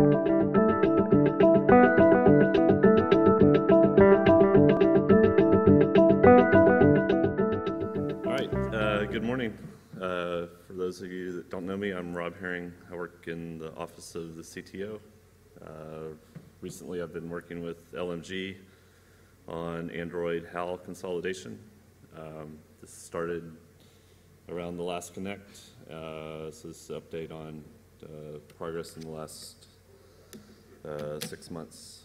All right, uh, good morning. Uh, For those of you that don't know me, I'm Rob Herring. I work in the office of the CTO. Uh, Recently, I've been working with LMG on Android HAL consolidation. Um, This started around the last Connect. Uh, This is an update on uh, progress in the last uh, six months.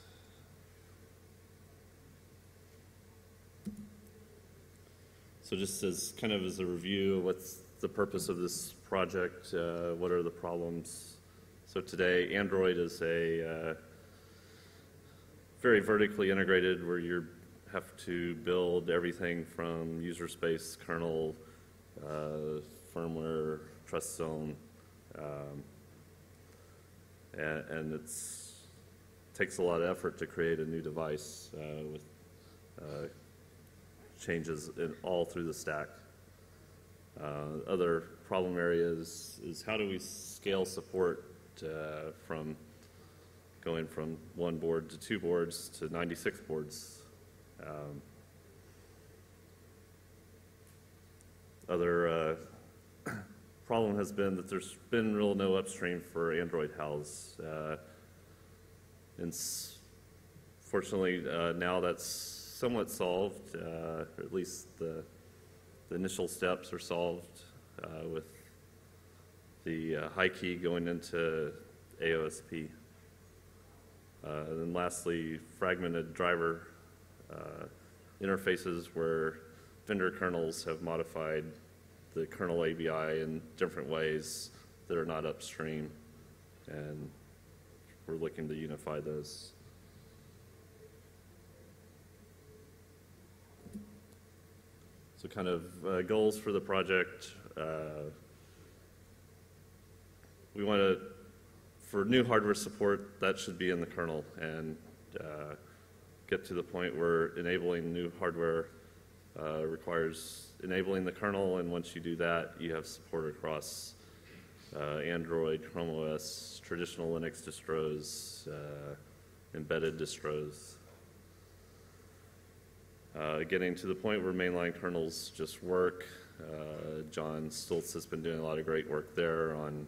So just as kind of as a review, what's the purpose of this project? Uh, what are the problems? So today, Android is a uh, very vertically integrated where you have to build everything from user space, kernel, uh, firmware, trust zone, um, and, and it's takes a lot of effort to create a new device uh, with uh, changes in, all through the stack. Uh, other problem areas is how do we scale support uh, from going from one board to two boards to 96 boards? Um, other uh, problem has been that there's been real no upstream for Android HALs. Uh, and fortunately, uh, now that's somewhat solved, uh, or at least the, the initial steps are solved uh, with the uh, HiKey going into AOSP. Uh, and then lastly, fragmented driver uh, interfaces where vendor kernels have modified the kernel ABI in different ways that are not upstream. And we're looking to unify those. So kind of uh, goals for the project. uh, We want to, for new hardware support, that should be in the kernel and uh, get to the point where enabling new hardware uh, requires enabling the kernel, and once you do that, you have support across uh, Android, Chrome OS, traditional Linux distros, uh, embedded distros. Uh, Getting to the point where mainline kernels just work. Uh, John Stultz has been doing a lot of great work there on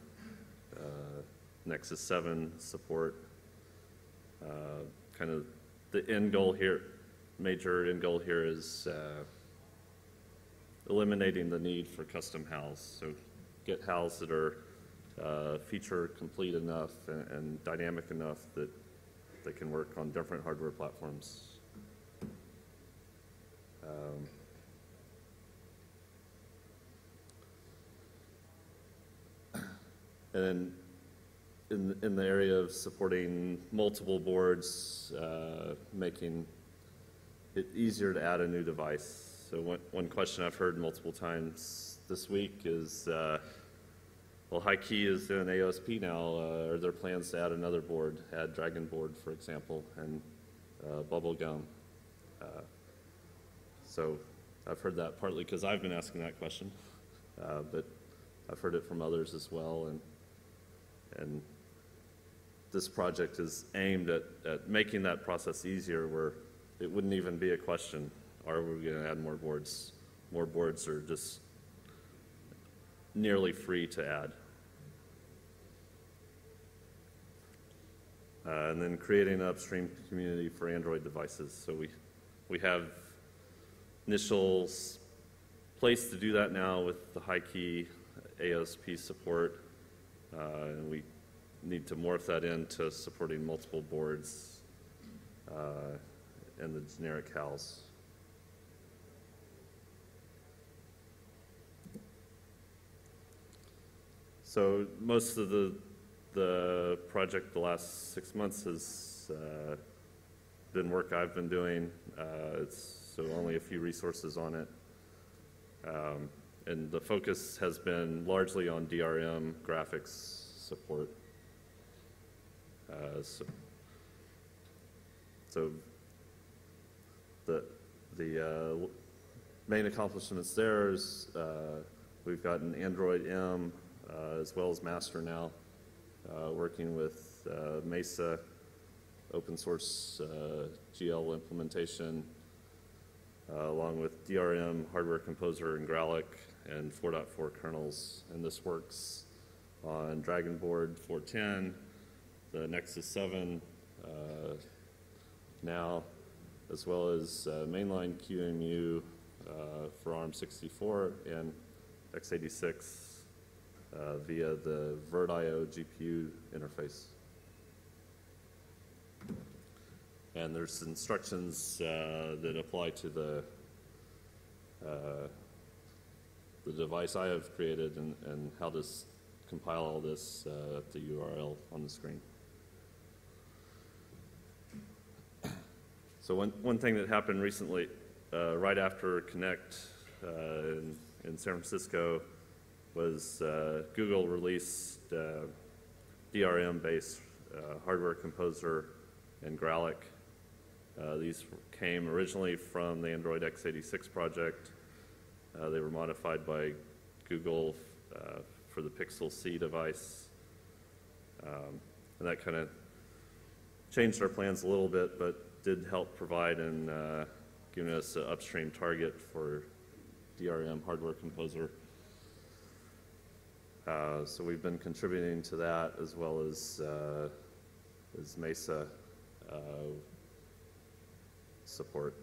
uh, Nexus 7 support. Uh, Kind of the end goal here, major end goal here is eliminating the need for custom HALs. So get HALs that are uh, feature complete enough and, and dynamic enough that they can work on different hardware platforms. Um, And then in, in the area of supporting multiple boards, uh, making it easier to add a new device. So one, one question I've heard multiple times this week is, uh, well, HiKey is in AOSP now. Uh, are there plans to add another board, add Dragon Board, for example, and uh, Bubblegum? Uh, so I've heard that partly because I've been asking that question, uh, but I've heard it from others as well. And and this project is aimed at, at making that process easier where it wouldn't even be a question, are we going to add more boards? More boards are just nearly free to add. Uh, and then creating an upstream community for Android devices. So we, we have initial place to do that now with the HiKey AOSP support. Uh, and we need to morph that into supporting multiple boards uh, and the generic HALs. So most of the, the project the last six months has uh, been work I've been doing. Uh, It's, so only a few resources on it. Um, And the focus has been largely on DRM graphics support. Uh, So so the, the uh, main accomplishments there is uh, we've got an Android M as well as Master now. uh, working with uh, Mesa, open source uh, GL implementation, uh, along with DRM, Hardware Composer, and Gralloc, and 4.4 kernels. And this works on Dragon Board 410, the Nexus 7 uh, now, as well as uh, mainline QEMU uh, for ARM64 and x86 uh, via the VirtIO GPU interface. And there's instructions uh, that apply to the uh, the device I have created and, and how to compile all this uh, at the URL on the screen. So one, one thing that happened recently, uh, right after Connect uh, in, in San Francisco, was uh, Google released uh, DRM-based uh, hardware composer and Gralloc. Uh, these came originally from the Android x86 project. Uh, they were modified by Google for the Pixel C device. Um, and that kind of changed our plans a little bit, but did help provide and uh, giving us an upstream target for DRM hardware composer. Uh, so we've been contributing to that as well as uh, as Mesa uh, support.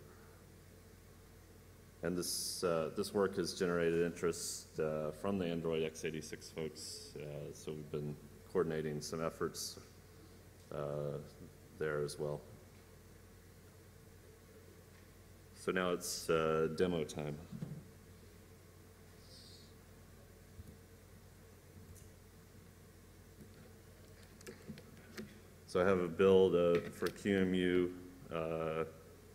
And this uh, this work has generated interest uh, from the Android x86 folks. So we've been coordinating some efforts there as well. So now it's uh, demo time. So I have a build for QEMU. Uh,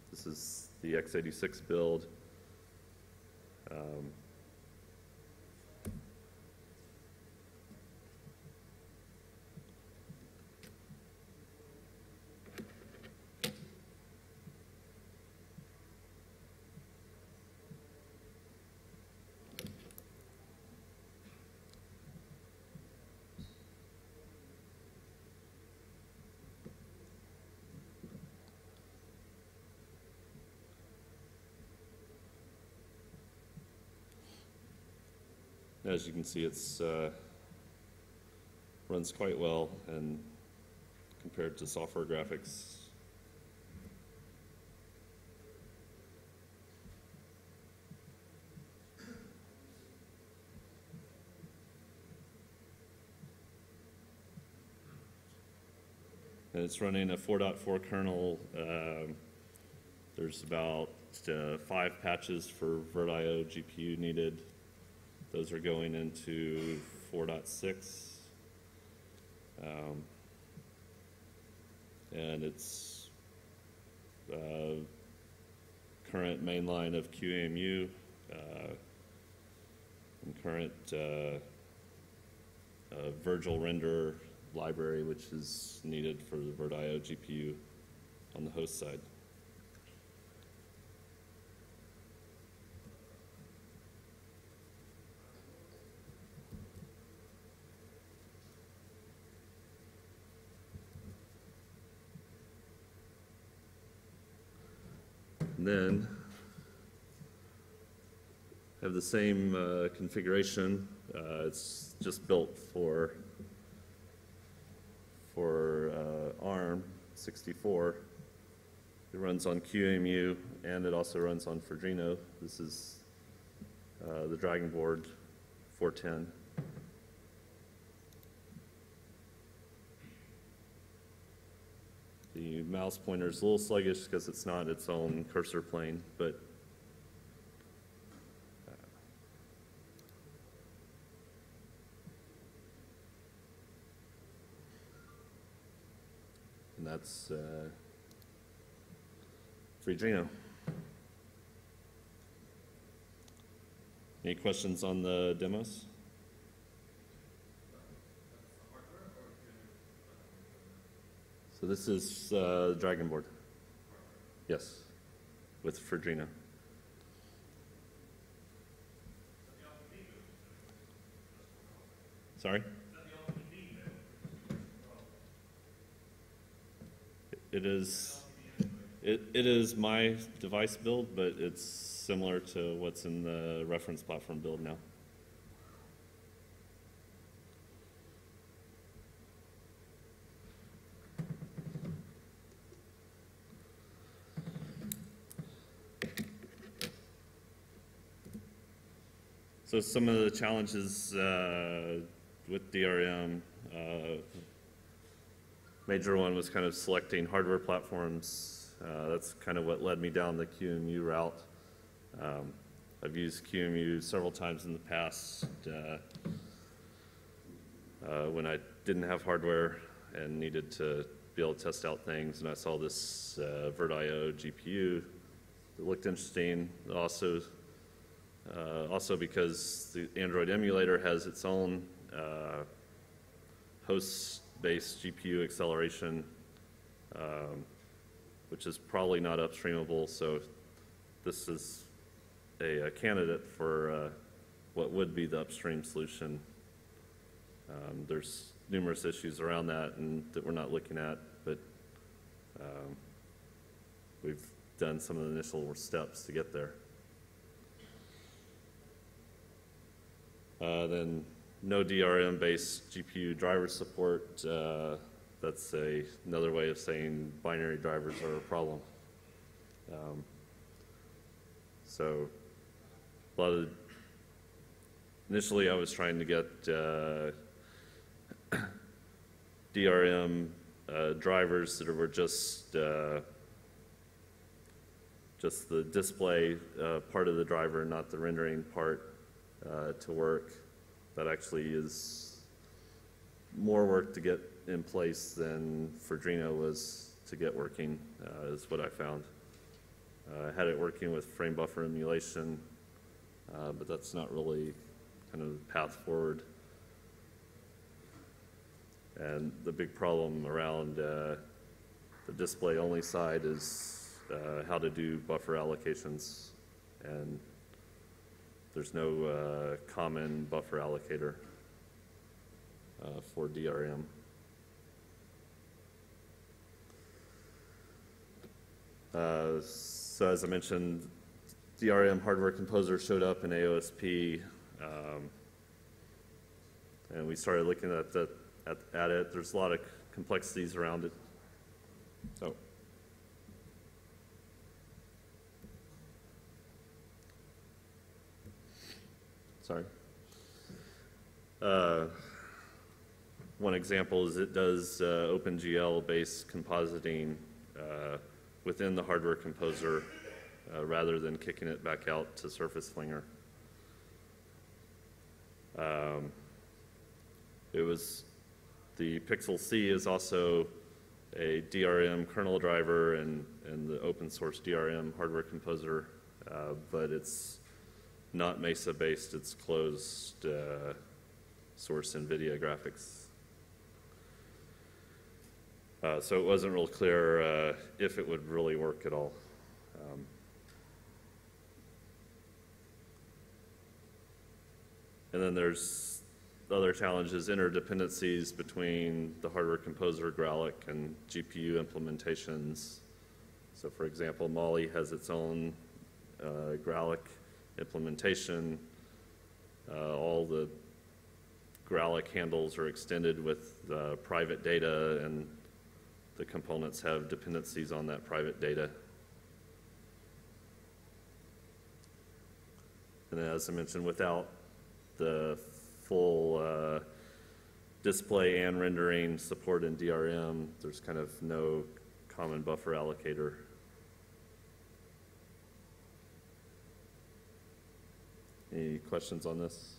this is the x86 build. Um, As you can see, it's uh, runs quite well and compared to software graphics. And it's running a 4.4 kernel. Um, there's about uh, five patches for VirtIO GPU needed. Those are going into 4.6. Um, and it's uh, current mainline of QEMU uh, and current uh, uh, Virgil render library, which is needed for the VirtIO GPU on the host side. And then have the same uh, configuration. Uh, it's just built for for uh, ARM 64. It runs on QEMU and it also runs on Freedreno. This is uh, the Dragon Board 410. The mouse pointer is a little sluggish because it's not its own cursor plane, but uh, and that's uh, Freedreno. Any questions on the demos? So this is uh, Dragonboard. Yes, with Freedreno. Sorry? It is, it, it is my device build, but it's similar to what's in the reference platform build now. So some of the challenges uh, with DRM, uh, major one was kind of selecting hardware platforms. Uh, That's kind of what led me down the QEMU route. Um, I've used QEMU several times in the past uh, uh, when I didn't have hardware and needed to be able to test out things, and I saw this uh, VirtIO GPU that looked interesting. It Also, uh, also because the Android emulator has its own uh, host-based GPU acceleration, um, which is probably not upstreamable. So this is a, a candidate for uh, what would be the upstream solution. Um, there's numerous issues around that and that we're not looking at, but um, we've done some of the initial steps to get there. Uh, then no DRM-based GPU driver support. Uh, that's a, another way of saying binary drivers are a problem. Um, so a lot of initially I was trying to get uh, DRM uh, drivers that were just uh, just the display part of the driver, not the rendering part, uh, to work. That actually is more work to get in place than Freedreno was to get working, uh, is what I found. Uh, I had it working with frame buffer emulation, uh, but that's not really kind of the path forward. And the big problem around uh, the display-only side is uh, how to do buffer allocations. And there's no uh, common buffer allocator uh, for DRM. Uh, So as I mentioned, DRM hardware composer showed up in AOSP, um, and we started looking at, the, at, at it. There's a lot of complexities around it. So. Sorry. Uh, one example is it does uh, OpenGL-based compositing uh, within the hardware composer uh, rather than kicking it back out to Surface Flinger. Um, it was the Pixel C is also a DRM kernel driver and, and the open source DRM hardware composer, uh, but it's not Mesa based, it's closed uh, source NVIDIA graphics. Uh, so it wasn't real clear uh, if it would really work at all. Um, and then there's other challenges, interdependencies between the hardware composer Gralloc and GPU implementations. So for example, Mali has its own uh, Gralloc implementation. Uh, all the Gralloc handles are extended with uh, private data and the components have dependencies on that private data. And as I mentioned, without the full uh, display and rendering support in DRM, there's kind of no common buffer allocator. Any questions on this?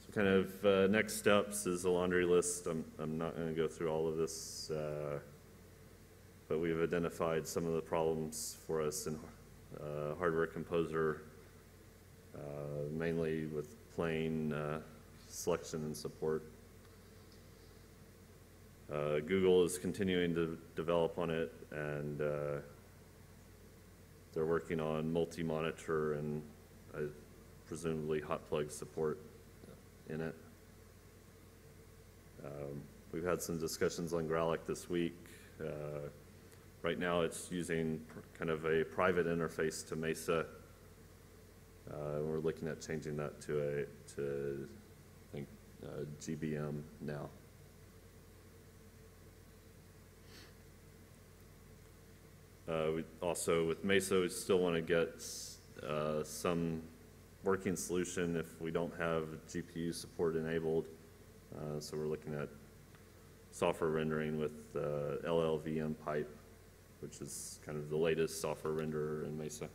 So kind of uh, next steps is a laundry list. I'm, I'm not going to go through all of this, uh, but we've identified some of the problems for us in uh, Hardware Composer, uh, mainly with plane uh, selection and support. Uh, Google is continuing to develop on it, and uh, they're working on multi-monitor and uh, presumably hot plug support in it. Um, We've had some discussions on Gralloc this week. Uh, Right now, it's using kind of a private interface to Mesa. Uh, We're looking at changing that to a, to, I think, uh, GBM now. Uh, we also, with Mesa, we still want to get, uh, some working solution if we don't have GPU support enabled. Uh, so we're looking at software rendering with, uh, LLVM pipe, which is kind of the latest software renderer in Mesa.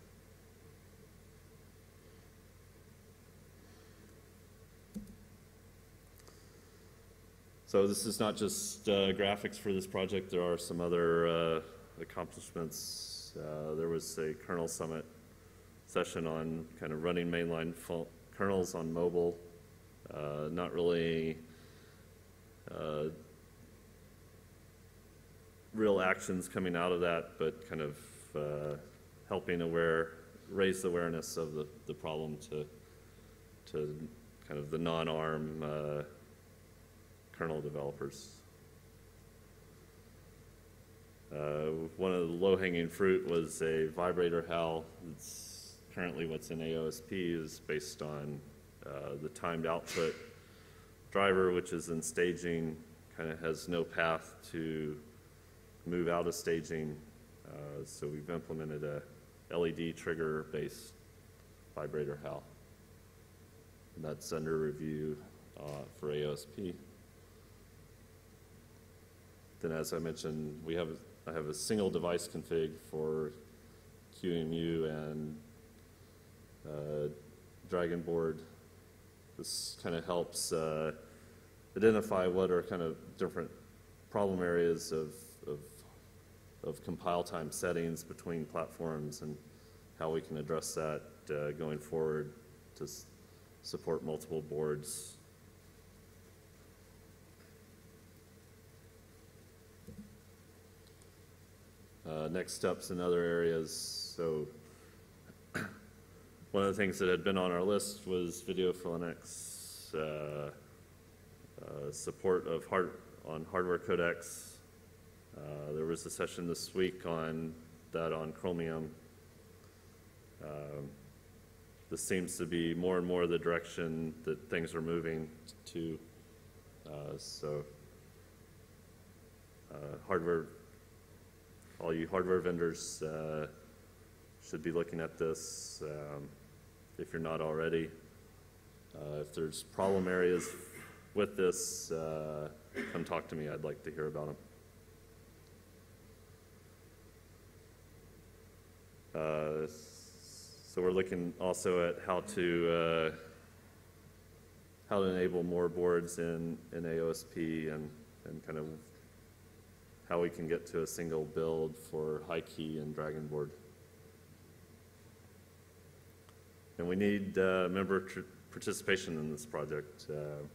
So this is not just uh, graphics for this project, there are some other uh, accomplishments. Uh, There was a kernel summit session on kind of running mainline kernels on mobile. Uh, Not really uh, real actions coming out of that, but kind of uh, helping aware, raise awareness of the, the problem to, to kind of the non-ARM uh, kernel developers. Uh, One of the low-hanging fruit was a vibrator HAL. It's currently what's in AOSP is based on uh, the timed output driver, which is in staging, kind of has no path to move out of staging. Uh, So we've implemented a LED trigger-based vibrator HAL. And that's under review uh, for AOSP. Then, as I mentioned, we have, I have a single device config for QEMU and uh, Dragon Board. This kind of helps uh, identify what are kind of different problem areas of, of, of compile time settings between platforms and how we can address that uh, going forward to support multiple boards. Uh, Next steps in other areas, so one of the things that had been on our list was video for Linux, uh, uh, support of hard, on hardware codecs. Uh, There was a session this week on that on Chromium. Um, This seems to be more and more the direction that things are moving to, uh, so uh, hardware, all you hardware vendors uh, should be looking at this um, if you're not already. Uh, If there's problem areas with this, uh, come talk to me. I'd like to hear about them. Uh, So we're looking also at how to, uh, how to enable more boards in, in AOSP and, and kind of how we can get to a single build for HiKey and Dragon Board. And we need uh, member participation in this project. uh,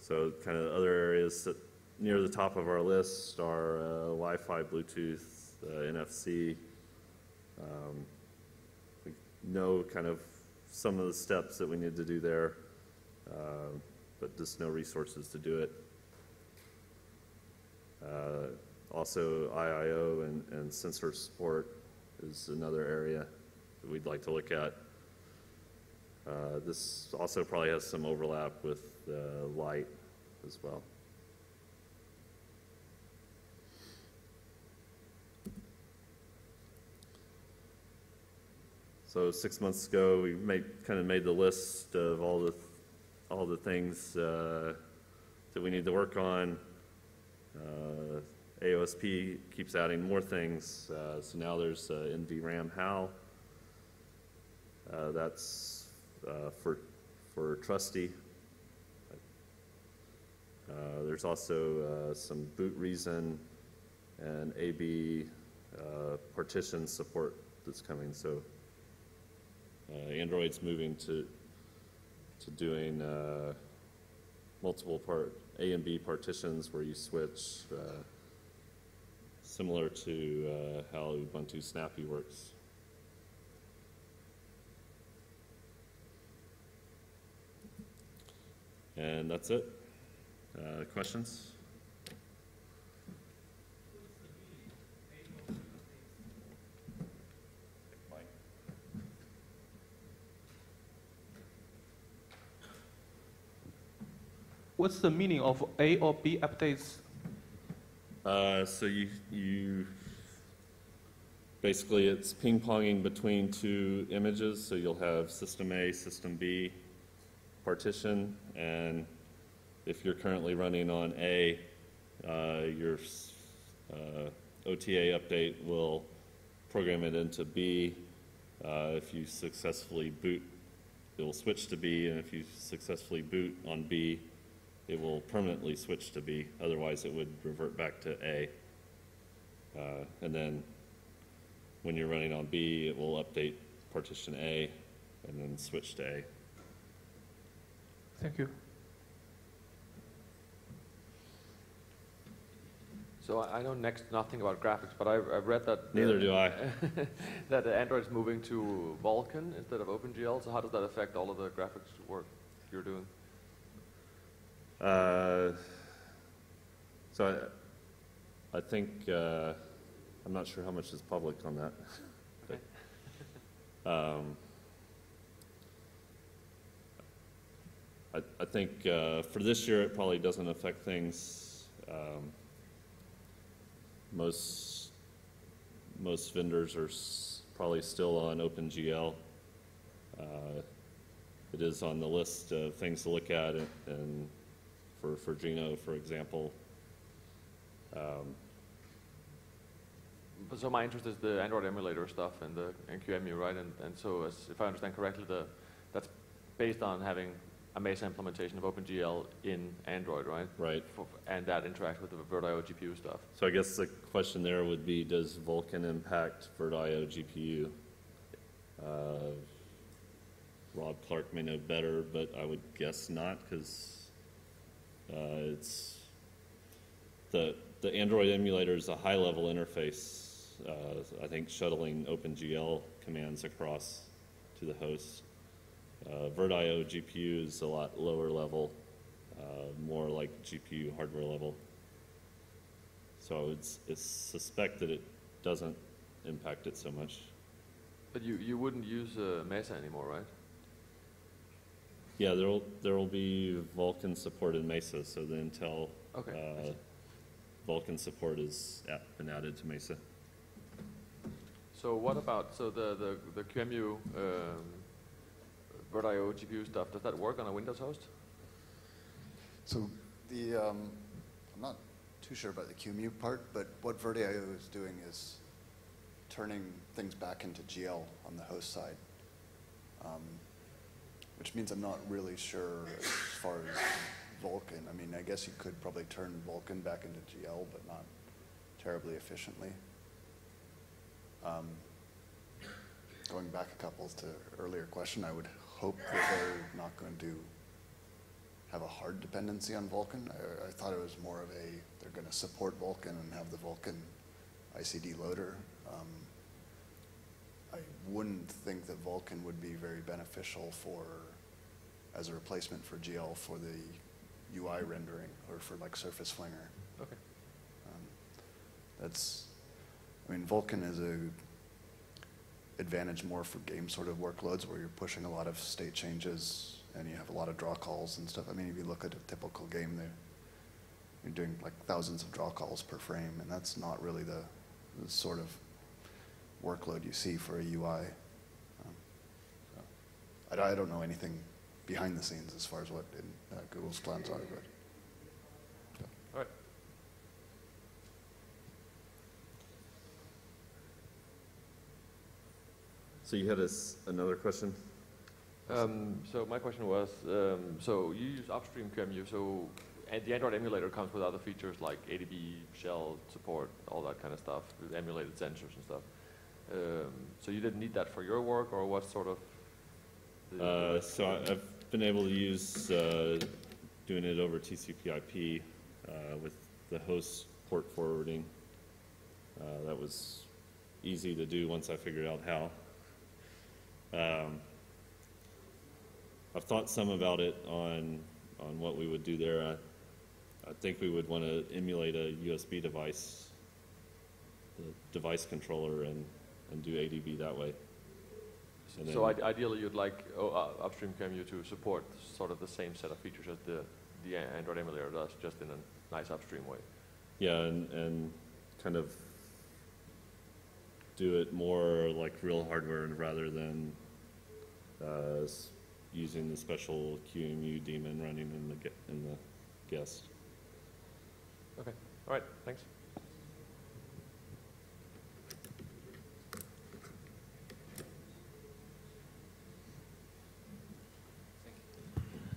So kind of other areas that near the top of our list are uh, Wi-Fi, Bluetooth, uh, NFC. Um, We know kind of some of the steps that we need to do there, uh, but just no resources to do it. Uh, Also, IIO and, and sensor support is another area that we'd like to look at. Uh, This also probably has some overlap with uh, light as well. So six months ago, we made, kind of made the list of all the, all the things uh, that we need to work on. Uh, AOSP keeps adding more things, uh, so now there's uh, NVRAM HAL. Uh, That's uh, for, for Trusty. Uh, There's also some boot reason and AB partition support that's coming, so Android's moving to, to doing multiple part, a and B partitions where you switch, uh, similar to uh, how Ubuntu Snappy works. And that's it. Uh, questions? What's the meaning of A or B updates? Uh, So you, you, basically, it's ping-ponging between two images, so you'll have System A, System B partition, and if you're currently running on A, uh, your uh, OTA update will program it into B. Uh, If you successfully boot, it will switch to B, and if you successfully boot on B, it will permanently switch to B, otherwise it would revert back to A. Uh, And then, when you're running on B, it will update partition A, and then switch to A. Thank you. So I I know next nothing about graphics, but I've, I've read that. uh, Neither do I. that Android is moving to Vulkan instead of OpenGL. So how does that affect all of the graphics work you're doing? Uh, So I, I think, uh, I'm not sure how much is public on that. Okay. Um, I, I think uh, for this year, it probably doesn't affect things. Um, Most, most vendors are probably still on OpenGL. Uh, It is on the list of things to look at, and- and for, for Gino, for example. Um, So my interest is the Android emulator stuff and the and QEMU, right? And, and so as, if I understand correctly, the, that's based on having a Mesa implementation of OpenGL in Android, right? Right, For- And that interacts with the VirtIO GPU stuff. so I guess the question there would be, does Vulkan impact VirtIO GPU? Uh, Rob Clark may know better, but I would guess not, because it's, the, the Android emulator is a high-level interface, uh, I think shuttling OpenGL commands across to the host. Uh, VirtIO GPU is a lot lower level, uh, more like GPU hardware level. So I would suspect that it doesn't impact it so much. But you, you wouldn't use uh, Mesa anymore, right? Yeah, there'll, there'll be Vulkan support in Mesa, so the Intel Okay. I uh, see. Vulkan support has been added to Mesa. So what about, so the, the, the QEMU um, VirtIO GPU stuff, does that work on a Windows host? So the, um, I'm not too sure about the QEMU part, but what VirtIO is doing is turning things back into GL on the host side. Um, Which means I'm not really sure as far as Vulkan. I mean, I guess you could probably turn Vulkan back into GL, but not terribly efficiently. Um, Going back a couple to earlier question, I would hope that they're not going to have a hard dependency on Vulkan. I, I thought it was more of a, they're going to support Vulkan and have the Vulkan ICD loader. Um, I wouldn't think that Vulkan would be very beneficial for, as a replacement for GL for the UI rendering or for like Surface Flinger. Okay. Um, That's, I mean, Vulkan is a advantage more for game sort of workloads where you're pushing a lot of state changes and you have a lot of draw calls and stuff. I mean, if you look at a typical game, there you're doing like thousands of draw calls per frame, and that's not really the, the sort of workload you see for a UI. Um, so I, don't- I don't know anything behind the scenes as far as what in, uh, Google's plans are, but. All right. So you had us, another question? Um, so my question was, um, so you use upstream QEMU, so and the Android emulator comes with other features like ADB, shell support, all that kind of stuff, with emulated sensors and stuff. Um, so you didn't need that for your work, or what sort of? Uh, So I- I've been able to use, uh, doing it over TCP/IP uh, with the host port forwarding. Uh, That was easy to do once I figured out how. Um, I've thought some about it on on what we would do there. I, I think we would want to emulate a USB device, the device controller, and, and do ADB that way. So then- ideally, you'd like oh, uh, Upstream QEMU to support sort of the same set of features as the, the Android emulator does, just in a nice upstream way. Yeah, and, and kind of do it more like real hardware rather than uh, using the special QEMU daemon running in the, in the guest. Okay, all right, thanks.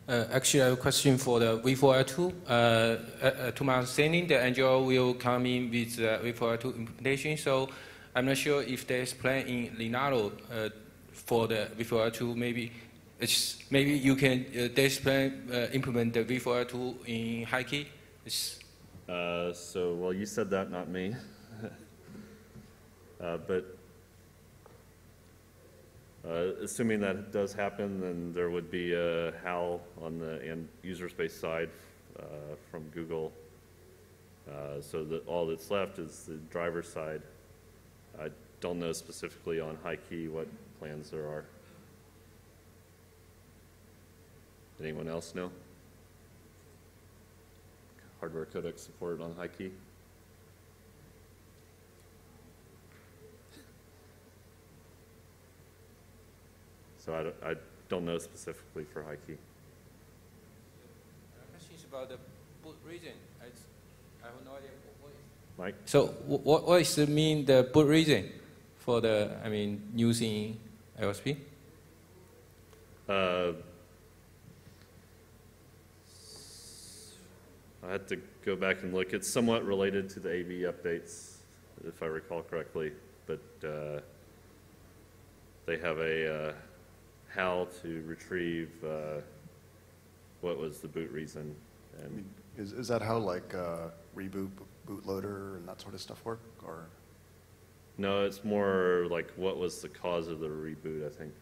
Uh, Actually, I have a question for the V4L2. Uh, uh, uh, To my understanding, the Android will come in with the V4L2 implementation, so I'm not sure if there's plan in Linaro uh, for the V4L2. Maybe it's, maybe you can, uh, there's plan implement the V4L2 in? Uh, so, well, you said that, not me. But, uh, assuming that does happen, then there would be a HAL on the user space side, uh, from Google. Uh, so that, all that's left is the driver side. I don't know specifically on HiKey what plans there are. Anyone else know? hardware codec support on HiKey. So I don't, I don't know specifically for high key. question is about the boot region. I I have no idea what is. Mike? So wh- what what is the mean the boot region for the, I mean, using LSP? Uh, I had to go back and look. It's somewhat related to the AV updates, if I recall correctly, but uh, they have a uh, HAL to retrieve uh, what was the boot reason. And is, is that how like uh, reboot, bootloader and that sort of stuff work? Or, no, it's more like what was the cause of the reboot, I think.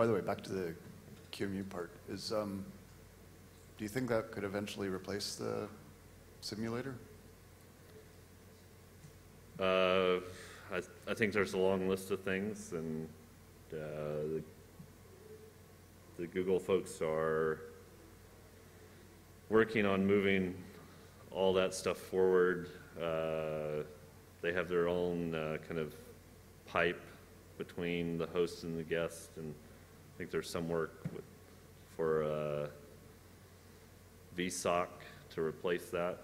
by the way, back to the QEMU part, is, um, do you think that could eventually replace the simulator? Uh, I, I think there's a long list of things, and uh, the, the Google folks are working on moving all that stuff forward. Uh, they have their own uh, kind of pipe between the host and the guest, and I think there's some work with, for uh, vsock to replace that.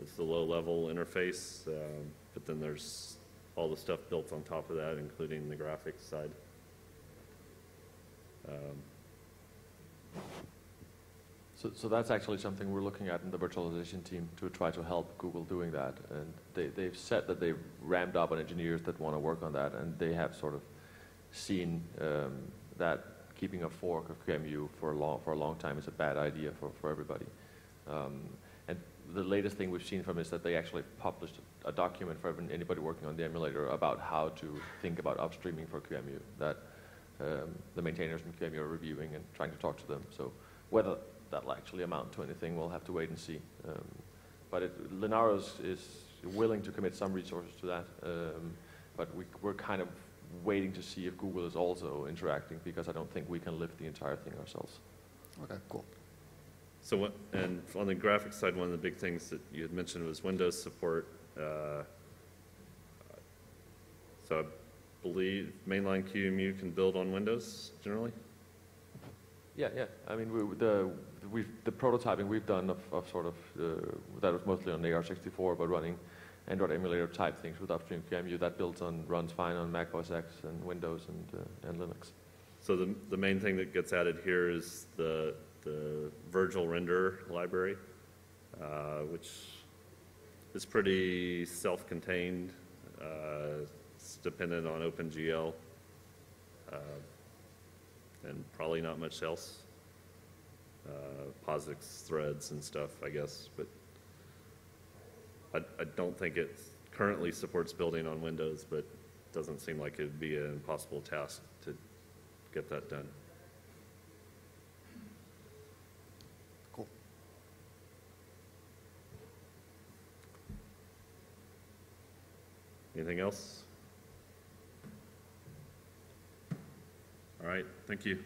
It's the low-level interface, um, but then there's all the stuff built on top of that, including the graphics side. Um, So, so that's actually something we're looking at in the virtualization team to try to help Google doing that. And they, they've said that they've ramped up on engineers that want to work on that, and they have sort of seen um, that keeping a fork of QEMU for a long, for a long time is a bad idea for, for everybody. Um, the latest thing we've seen from is that they actually published a document for anybody working on the emulator about how to think about upstreaming for QEMU that um, the maintainers in QEMU are reviewing and trying to talk to them. So whether that'll actually amount to anything, we'll have to wait and see. Um, but it, is willing to commit some resources to that, um, but we, we're kind of waiting to see if Google is also interacting because I don't think we can lift the entire thing ourselves. Okay, cool. So what, and on the graphics side, one of the big things that you had mentioned was Windows support. uh, So I believe mainline QEMU can build on Windows generally? Yeah, yeah. I mean, we, the we've the prototyping we've done of, of sort of uh, that was mostly on AR64, but running Android emulator type things with upstream QEMU that builds on runs fine on Mac OS X and Windows and uh, and Linux. So the, the main thing that gets added here is the, the Virgil render library, uh, which is pretty self-contained. Uh, it's dependent on OpenGL, uh, and probably not much else. Uh, POSIX threads and stuff, I guess, but I, I don't think it currently supports building on Windows, but doesn't seem like it'd be an impossible task to get that done. Anything else? All right, thank you.